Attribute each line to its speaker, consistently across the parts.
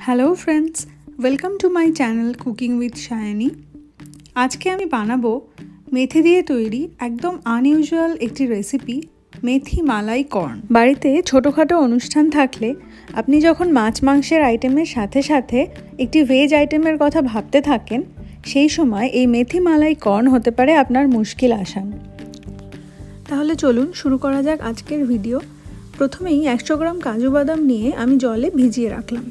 Speaker 1: Hello friends welcome to my channel cooking with Sayani আজকে আমি বানাবো মেথি দিয়ে তৈরি একদম আনইউজুয়াল একটি রেসিপি মেথি মালাই কর্ন। বাড়িতে ছোটোখাটো অনুষ্ঠান থাকলে আপনি যখন মাছ মাংসের আইটেমের সাথে সাথে একটি ভেজ আইটেমের কথা ভাবতে থাকেন, সেই সময় এই মেথি মালাই কর্ন হতে পারে আপনার মুশকিল আসান তাহলে চলুন শুরু করা যাক আজকের ভিডিও প্রথমেই একশো গ্রাম কাজু বাদাম নিয়ে আমি জলে ভিজিয়ে রাখলাম।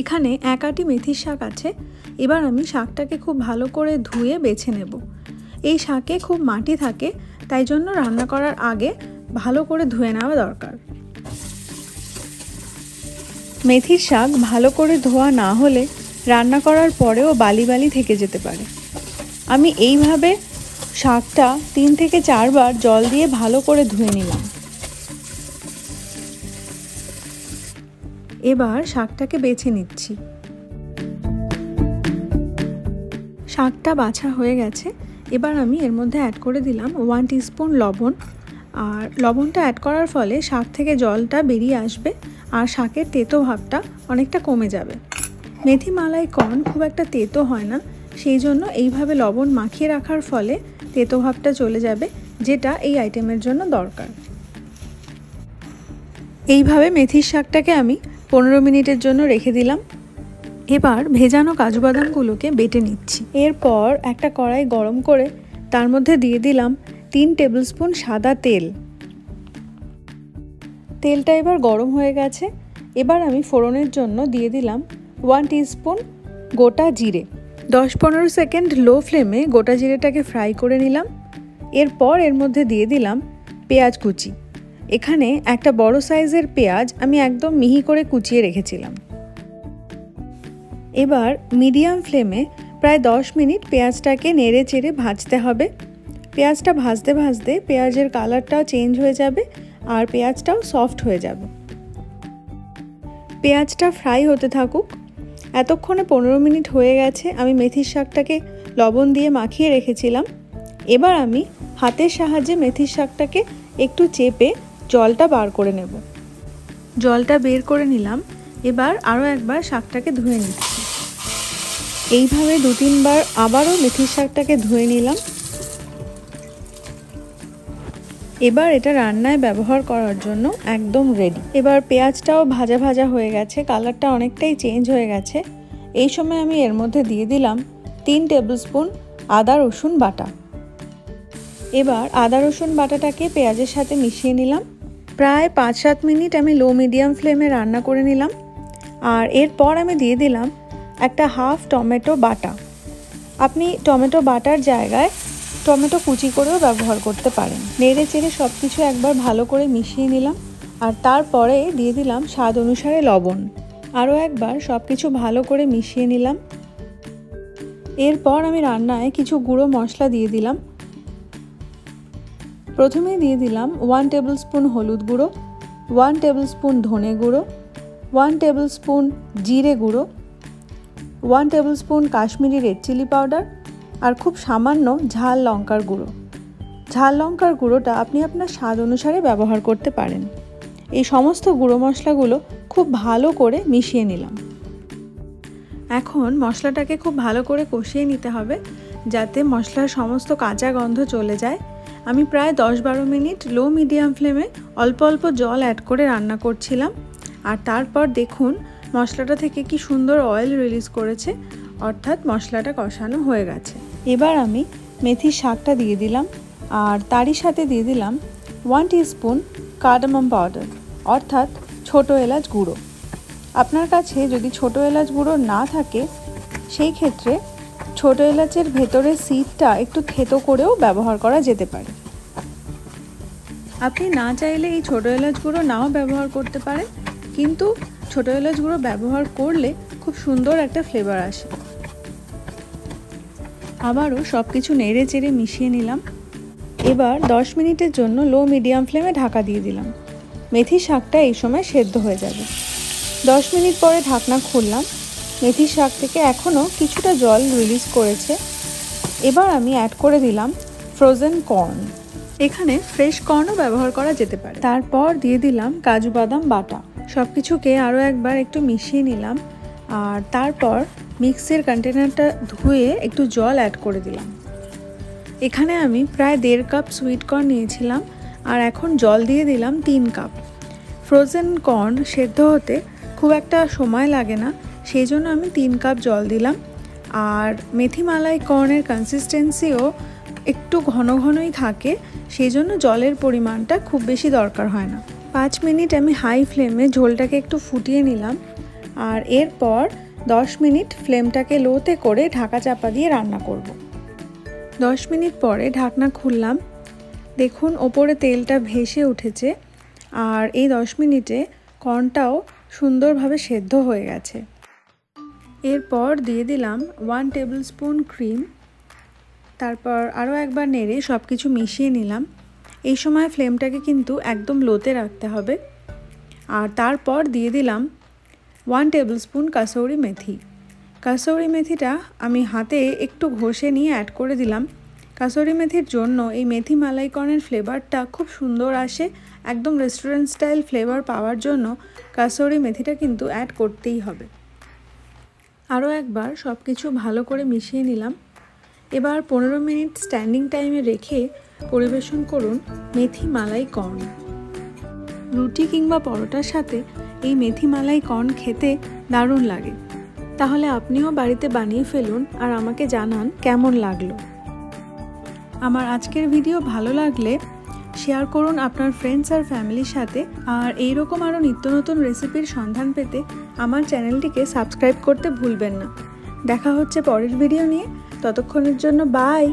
Speaker 1: এখানে এক আটি মেথির শাক আছে। এবার আমি শাকটাকে খুব ভালো করে ধুয়ে বেছে নেব। এই শাকে খুব মাটি থাকে, তাই জন্য রান্না করার আগে ভালো করে ধুয়ে নেওয়া দরকার। মেথির শাক ভালো করে ধোয়া না হলে রান্না করার পরেও বালি বালি থেকে যেতে পারে। আমি এইভাবে শাকটা তিন থেকে চারবার জল দিয়ে ভালো করে ধুয়ে নিলাম। এবার শাকটাকে বেছে নিচ্ছি। শাকটা বাছা হয়ে গেছে। এবার আমি এর মধ্যে অ্যাড করে দিলাম ওয়ান টিস্পুন লবণ। আর লবণটা অ্যাড করার ফলে শাক থেকে জলটা বেরিয়ে আসবে আর শাকের তেতো ভাবটা অনেকটা কমে যাবে। মেথি মালাই কর্ন খুব একটা তেতো হয় না, সেই জন্য এইভাবে লবণ মাখিয়ে রাখার ফলে তেতো ভাবটা চলে যাবে, যেটা এই আইটেমের জন্য দরকার। এইভাবে মেথির শাকটাকে আমি পনেরো মিনিটের জন্য রেখে দিলাম। এবার ভেজানো কাজু বাদামগুলোকে বেটে নিচ্ছি। এরপর একটা কড়াই গরম করে তার মধ্যে দিয়ে দিলাম তিন টেবিলস্পুন সাদা তেল। তেলটা এবার গরম হয়ে গেছে। এবার আমি ফোড়নের জন্য দিয়ে দিলাম ওয়ান টিস্পুন গোটা জিরে। দশ পনেরো সেকেন্ড লো ফ্লেমে গোটা জিরেটাকে ফ্রাই করে নিলাম। এরপর এর মধ্যে দিয়ে দিলাম পেঁয়াজ কুচি। এখানে একটা বড় সাইজের পেঁয়াজ আমি একদম মিহি করে কুচিয়ে রেখেছিলাম। এবার মিডিয়াম ফ্লেমে প্রায় দশ মিনিট পেঁয়াজটাকে নেড়ে চেড়ে ভাজতে হবে। পেঁয়াজটা ভাজতে ভাজতে পেঁয়াজের কালারটাও চেঞ্জ হয়ে যাবে আর পেঁয়াজটাও সফট হয়ে যাবে। পেঁয়াজটা ফ্রাই হতে থাকুক। এতক্ষণে পনেরো মিনিট হয়ে গেছে, আমি মেথির শাকটাকে লবণ দিয়ে মাখিয়ে রেখেছিলাম। এবার আমি হাতের সাহায্যে মেথির শাকটাকে একটু চেপে জলটা বার করে নেব। জলটা বের করে নিলাম। এবার আরও একবার শাকটাকে ধুয়ে নিচ্ছি। এইভাবে দু তিনবার আবারও মেথির শাকটাকে ধুয়ে নিলাম। এবার এটা রান্নায় ব্যবহার করার জন্য একদম রেডি এবার পেঁয়াজটাও ভাজা ভাজা হয়ে গেছে কালারটা অনেকটাই চেঞ্জ হয়ে গেছে। এই সময় আমি এর মধ্যে দিয়ে দিলাম তিন টেবিল স্পুন আদা, রসুন বাটা। এবার আদা, রসুন বাটাটাকে পেঁয়াজের সাথে মিশিয়ে নিলাম। প্রায় পাঁচ সাত মিনিট আমি লো মিডিয়াম ফ্লেমে রান্না করে নিলাম। আর এরপর আমি দিয়ে দিলাম একটা হাফ টমেটো বাটা। আপনি টমেটো বাটার জায়গায় টমেটো কুচি করেও ব্যবহার করতে পারেন। নেড়ে চেড়ে সব কিছু একবার ভালো করে মিশিয়ে নিলাম। আর তারপরে দিয়ে দিলাম স্বাদ অনুসারে লবণ। আরও একবার সব কিছু ভালো করে মিশিয়ে নিলাম। এরপর আমি রান্নায় কিছু গুঁড়ো মশলা দিয়ে দিলাম। প্রথমে দিয়ে দিলাম ওয়ান টেবিল স্পুন হলুদ গুঁড়ো ওয়ান টেবিল স্পুন ধনে গুঁড়ো ওয়ান টেবিল স্পুন জিরে গুঁড়ো one tablespoon Kashmiri red chilli powder আর খুব সামান্য ঝাল লঙ্কার গুঁড়ো। ঝাল লঙ্কার গুঁড়োটা আপনি আপনার স্বাদ অনুসারে ব্যবহার করতে পারেন। এই সমস্ত গুঁড়ো মশলাগুলো খুব ভালো করে মিশিয়ে নিলাম। এখন মশলাটাকে খুব ভালো করে কষিয়ে নিতে হবে যাতে মশলার সমস্ত কাঁচা গন্ধ চলে যায় আমি প্রায় দশ বারো মিনিট লো মিডিয়াম ফ্লেমে অল্প অল্প জল অ্যাড করে রান্না করছিলাম। আর তারপর দেখুন, মশলাটা থেকে কি সুন্দর অয়েল রিলিজ করেছে, অর্থাৎ মশলাটা কষানো হয়ে গেছে। এবার আমি মেথির শাকটা দিয়ে দিলাম, আর তারই সাথে দিয়ে দিলাম ওয়ান টিস্পুন কার্ডামাম পাউডার অর্থাৎ ছোটো এলাচ গুঁড়ো। আপনার কাছে যদি ছোটো এলাচ গুঁড়ো না থাকে, সেই ক্ষেত্রে ছোটো এলাচের ভেতরের সিডটা একটু থেতো করেও ব্যবহার করা যেতে পারে। আপনি না চাইলে এই ছোটো এলাচ গুঁড়ো নাও ব্যবহার করতে পারেন, কিন্তু ছোটো এলাচ গুঁড়ো ব্যবহার করলে খুব সুন্দর একটা ফ্লেভার আসে। আবারও সব কিছু নেড়ে চেড়ে মিশিয়ে নিলাম। এবার দশ মিনিটের জন্য লো মিডিয়াম ফ্লেমে ঢাকা দিয়ে দিলাম। মেথি শাকটা এই সময় সেদ্ধ হয়ে যাবে। দশ মিনিট পরে ঢাকনা খুললাম। মেথি শাক থেকে এখনও কিছুটা জল রিলিজ করেছে। এবার আমি অ্যাড করে দিলাম ফ্রোজেন কর্ন এখানে ফ্রেশ কর্নও ব্যবহার করা যেতে পারে। তারপর দিয়ে দিলাম কাজু বাদাম বাটা। সব কিছুকে আরও একবার একটু মিশিয়ে নিলাম আর তারপর মিক্সের কন্টেনারটা ধুয়ে একটু জল অ্যাড করে দিলাম। এখানে আমি প্রায় দেড় কাপ সুইট কর্ন নিয়েছিলাম আর এখন জল দিয়ে দিলাম তিন কাপ ফ্রোজেন কর্ন সেদ্ধ হতে খুব একটা সময় লাগে না। সেই জন্য আমি তিন কাপ জল দিলাম। আর মেথি মালাই কর্নের কনসিস্টেন্সিও একটু ঘন ঘনই থাকে, সেই জন্য জলের পরিমাণটা খুব বেশি দরকার হয় না। পাঁচ মিনিট আমি হাই ফ্লেমে ঝোলটাকে একটু ফুটিয়ে নিলাম। আর এরপর দশ মিনিট ফ্লেমটাকে লোতে করে ঢাকা চাপা দিয়ে রান্না করব। দশ মিনিট পরে ঢাকনা খুললাম। দেখুন, ওপরে তেলটা ভেসে উঠেছে। আর এই দশ মিনিটে কর্নটাও সুন্দরভাবে সেদ্ধ হয়ে গেছে। এরপর দিয়ে দিলাম ওয়ান টেবিল স্পুন ক্রিম তারপর আরও একবার নেড়ে সব কিছু মিশিয়ে নিলাম। এই সময় ফ্লেমটাকে কিন্তু একদম লোতে রাখতে হবে। আর তারপর দিয়ে দিলাম one tablespoon kasuri methi. Kasuri মেথিটা আমি হাতে একটু ঘষে নিয়ে অ্যাড করে দিলাম। কাসৌরি মেথির জন্য এই মেথি মালাইকর্নের ফ্লেভারটা খুব সুন্দর আসে। একদম রেস্টুরেন্ট স্টাইল ফ্লেভার পাওয়ার জন্য কাসৌরি মেথিটা কিন্তু অ্যাড করতেই হবে। আরও একবার সব কিছু ভালো করে মিশিয়ে নিলাম। এবার পনেরো মিনিট স্ট্যান্ডিং টাইমে রেখে পরিবেশন করুন মেথি মালাই কর্ন। রুটি কিংবা পরোটার সাথে এই মেথি মালাই কর্ন খেতে দারুণ লাগে। তাহলে আপনিও বাড়িতে বানিয়ে ফেলুন আর আমাকে জানান কেমন লাগল। আমার আজকের ভিডিও ভালো লাগলে শেয়ার করুন আপনার ফ্রেন্ডস আর ফ্যামিলির সাথে। আর এইরকম আরও নিত্য নতুন রেসিপির সন্ধান পেতে আমার চ্যানেলটিকে সাবস্ক্রাইব করতে ভুলবেন না। দেখা হচ্ছে পরের ভিডিও নিয়ে। ততক্ষণের জন্য বাই